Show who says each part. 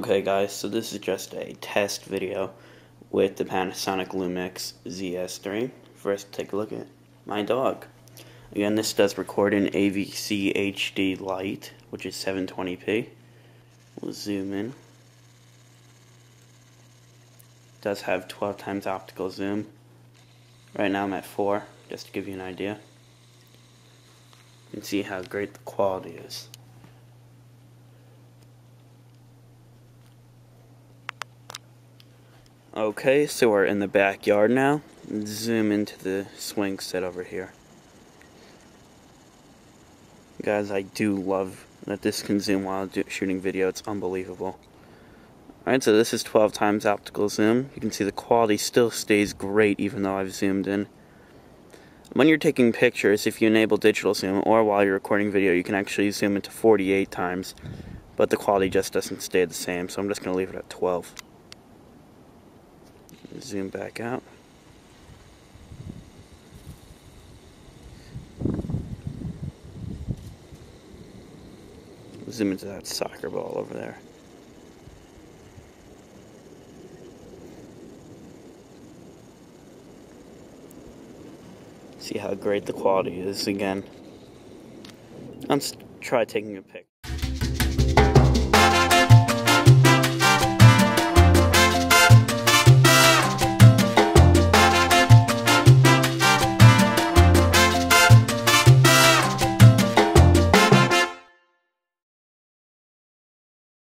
Speaker 1: guys, so this is just a test video with the Panasonic Lumix ZS3. First, take a look at my dog. Again, this does record in AVCHD Lite, which is 720p. We'll zoom in. It does have 12 times optical zoom. Right now I'm at 4, just to give you an idea. You can see how great the quality is. Okay, so we're in the backyard now. Zoom into the swing set over here. Guys, I do love that this can zoom while shooting video. It's unbelievable. Alright, so this is 12 times optical zoom. You can see the quality still stays great even though I've zoomed in. When you're taking pictures, if you enable digital zoom or while you're recording video, you can actually zoom into 48 times, but the quality just doesn't stay the same, so I'm just going to leave it at 12. Zoom back out. Zoom into that soccer ball over there. See how great the quality is again. Let's try taking a pic.